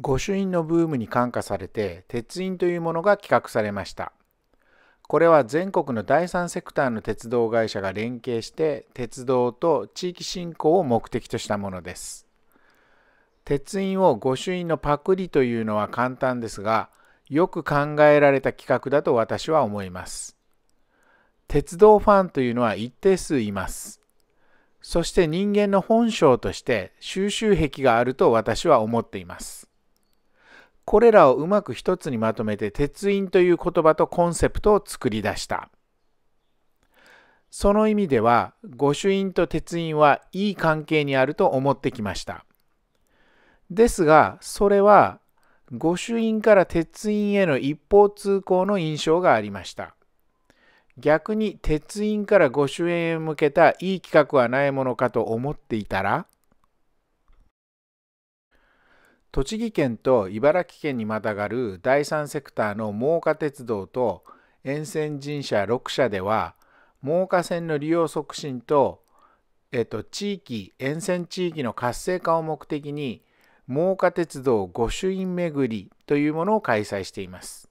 御朱印のブームに感化されて鉄印というものが企画されました。これは全国の第三セクターの鉄道会社が連携して鉄道と地域振興を目的としたものです。鉄印を御朱印のパクリというのは簡単ですがよく考えられた企画だと私は思います。鉄道ファンというのは一定数います。そして人間の本性として収集癖があると私は思っています。これらをうまく一つにまとめて鉄印という言葉とコンセプトを作り出した。その意味では、御朱印と鉄印はいい関係にあると思ってきました。ですが、それは御朱印から鉄印への一方通行の印象がありました。逆に鉄印から御朱印へ向けたいい企画はないものかと思っていたら、栃木県と茨城県にまたがる第三セクターの真岡鉄道と沿線人車6社では真岡線の利用促進と、えっと、地域沿線地域の活性化を目的に真岡鉄道御朱印巡りというものを開催しています。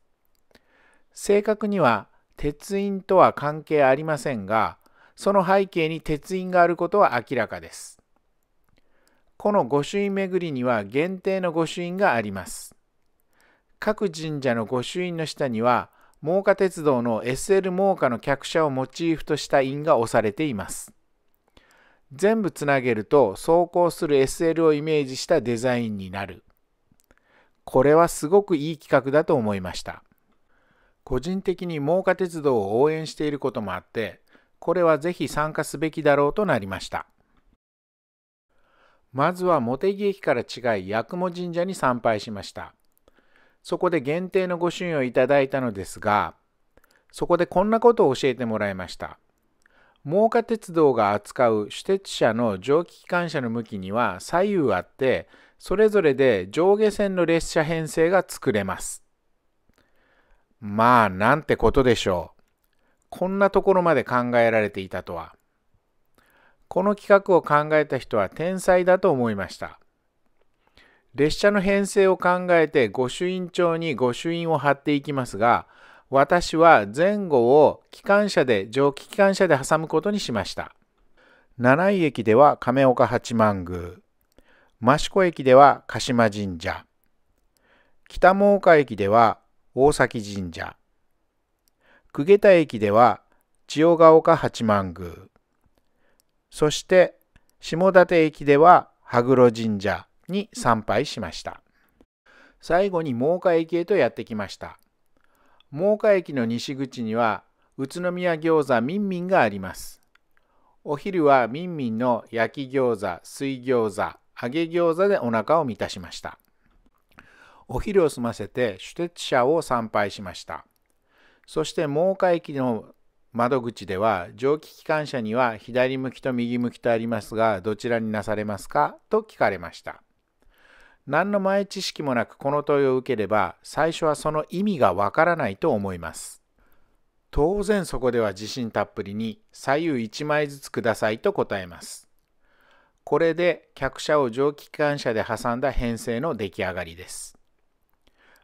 正確には鉄印とは関係ありませんがその背景に鉄印があることは明らかです。この御朱印巡りには限定の御朱印があります。各神社の御朱印の下には、真岡鉄道の SL 真岡の客車をモチーフとした印が押されています。全部つなげると走行する SL をイメージしたデザインになる。これはすごくいい企画だと思いました。個人的に真岡鉄道を応援していることもあって、これはぜひ参加すべきだろうとなりました。まずは茂木駅から近い八雲神社に参拝しました。そこで限定の御朱印をいただいたのですが、そこでこんなことを教えてもらいました。真岡鉄道が扱う私鉄車の蒸気機関車の向きには左右あって、それぞれで上下線の列車編成が作れます。まあ、なんてことでしょう。こんなところまで考えられていたとは。この企画を考えた人は天才だと思いました。列車の編成を考えて御朱印帳に御朱印を貼っていきますが、私は前後を機関車で、蒸気機関車で挟むことにしました。七井駅では亀岡八幡宮、益子駅では鹿島神社、北真岡駅では大崎神社、久下田駅では千代ヶ丘八幡宮、そして下館駅では羽黒神社に参拝しました。最後に真岡駅へとやってきました。真岡駅の西口には宇都宮餃子みんみんがあります。お昼はみんみんの焼き餃子、水餃子、揚げ餃子でお腹を満たしました。お昼を済ませて主鉄車を参拝しました。そして真岡駅の窓口では蒸気機関車には左向きと右向きとありますがどちらになされますか？と聞かれました。何の前知識もなくこの問いを受ければ最初はその意味がわからないと思います。当然そこでは自信たっぷりに左右1枚ずつくださいと答えます。これで客車を蒸気機関車で挟んだ編成の出来上がりです。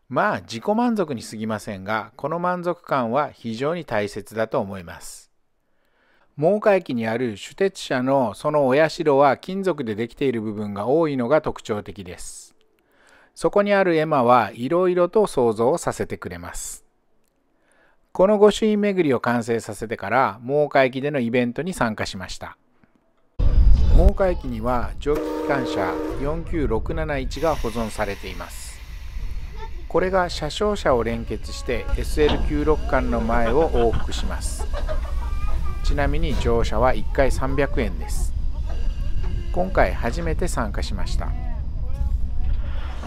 まあ自己満足に過ぎませんが、この満足感は非常に大切だと思います。真岡駅にある主鉄車のそのお社は金属でできている部分が多いのが特徴的です。そこにある絵馬はいろいろと想像をさせてくれます。この御朱印巡りを完成させてから真岡駅でのイベントに参加しました。真岡駅には蒸気機関車49671が保存されています。これが車掌車を連結して SL96 間の前を往復します。ちなみに乗車は1回300円です。今回初めて参加しました。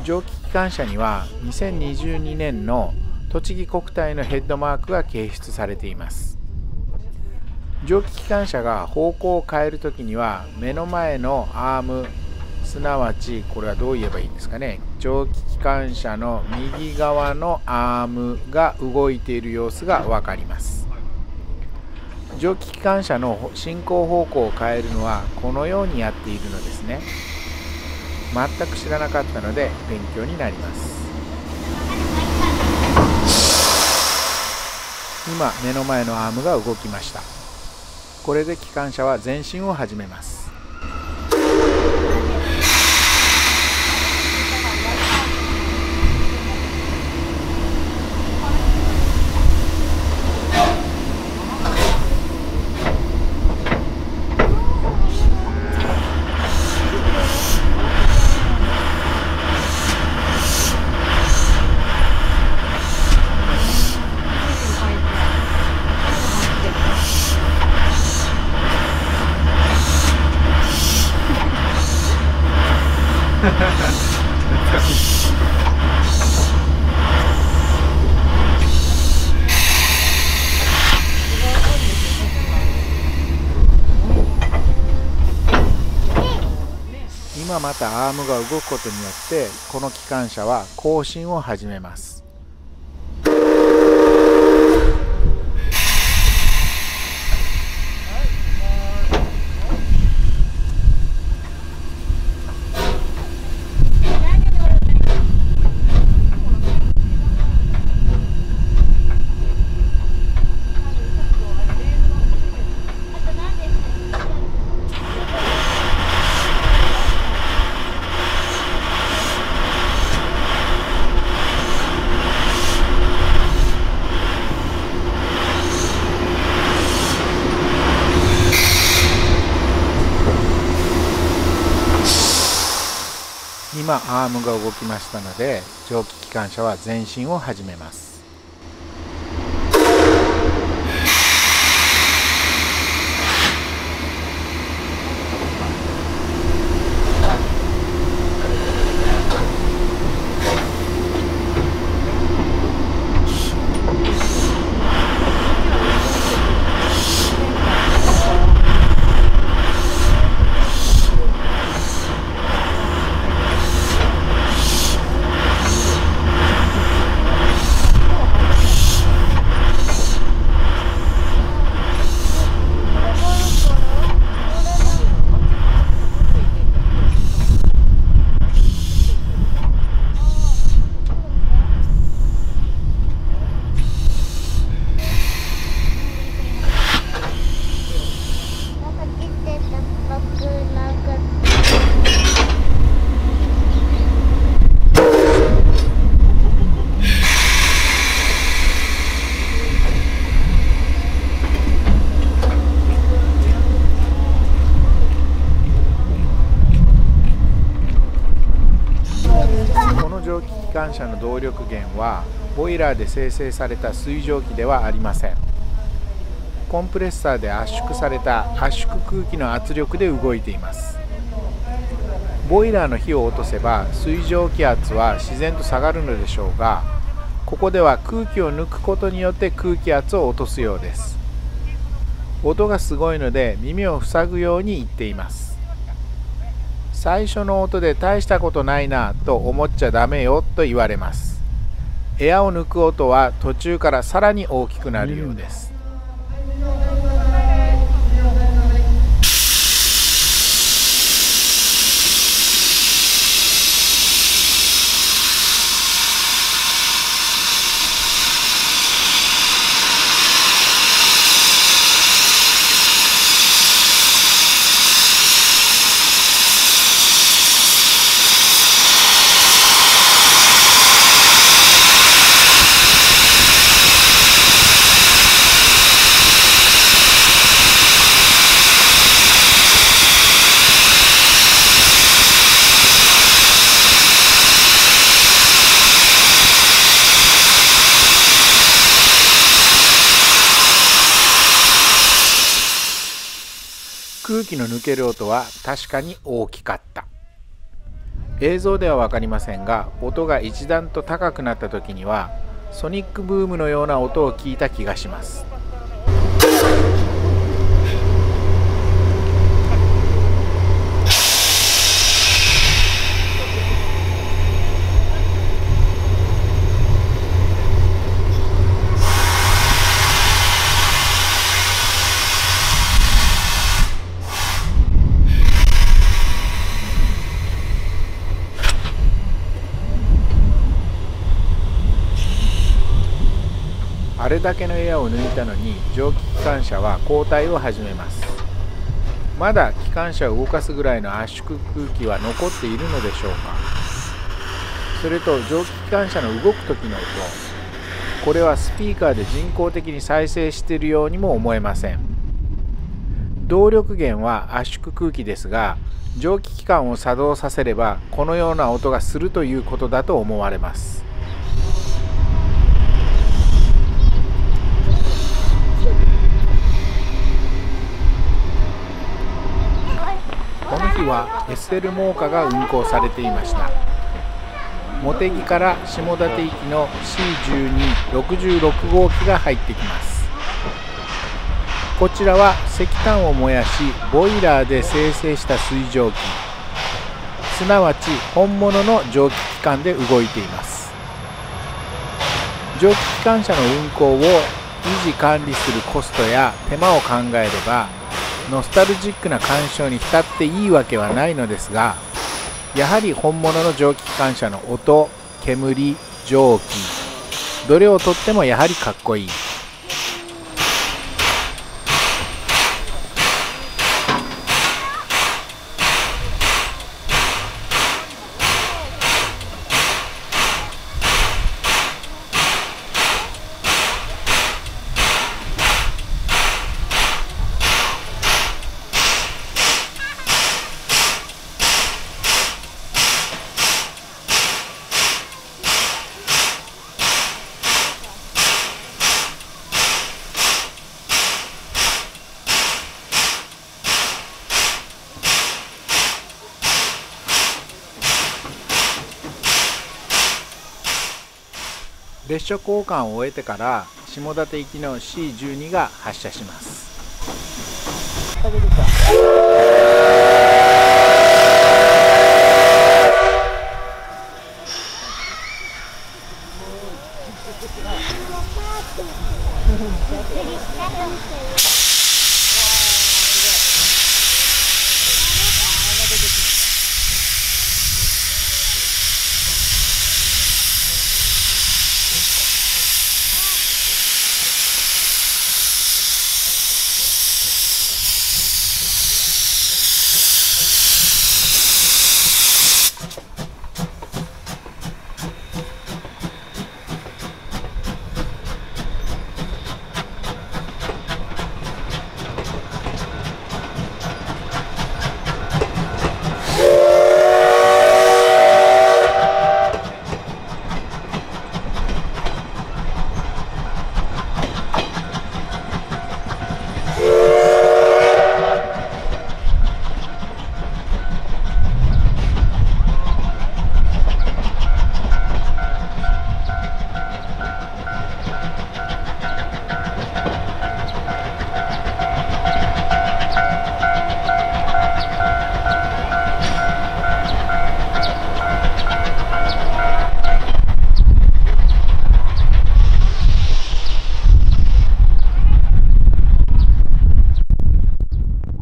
蒸気機関車には2022年の栃木国体のヘッドマークが掲出されています。蒸気機関車が方向を変えるときには目の前のアームすなわちこれはどう言えばいいんですかね？蒸気機関車の右側のアームが動いている様子が分かります。蒸気機関車の進行方向を変えるのはこのようにやっているのですね。全く知らなかったので勉強になります。今目の前のアームが動きました。これで機関車は前進を始めます。今またアームが動くことによってこの機関車は更新を始めます。今アームが動きましたので蒸気機関車は前進を始めます。関車の動力源はボイラーで生成された水蒸気ではありません。コンプレッサーで圧縮された圧縮空気の圧力で動いています。ボイラーの火を落とせば水蒸気圧は自然と下がるのでしょうがここでは空気を抜くことによって空気圧を落とすようです。音がすごいので耳を塞ぐように言っています。最初の音で大したことないなと思っちゃダメよと言われます。エアを抜く音は途中からさらに大きくなるようです。気の抜ける音は確かに大きかった。映像では分かりませんが音が一段と高くなった時にはソニックブームのような音を聞いた気がします。れだけのエアを抜いたのに蒸気機関車は交代を始めます。まだ機関車を動かすぐらいの圧縮空気は残っているのでしょうか。それと蒸気機関車の動く時の音。これはスピーカーで人工的に再生しているようにも思えません。動力源は圧縮空気ですが蒸気機関を作動させればこのような音がするということだと思われますこの日はエッセルモーカが運行されていました。茂木から下館行きの C1266 号機が入ってきます。こちらは石炭を燃やしボイラーで生成した水蒸気。すなわち本物の蒸気機関で動いています。蒸気機関車の運行を維持管理するコストや手間を考えればノスタルジックな鑑賞に浸っていいわけはないのですがやはり本物の蒸気機関車の音煙蒸気どれをとってもやはりかっこいい。列車交換を終えてから下館行きの C12 が発車します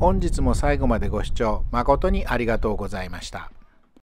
本日も最後までご視聴誠にありがとうございました。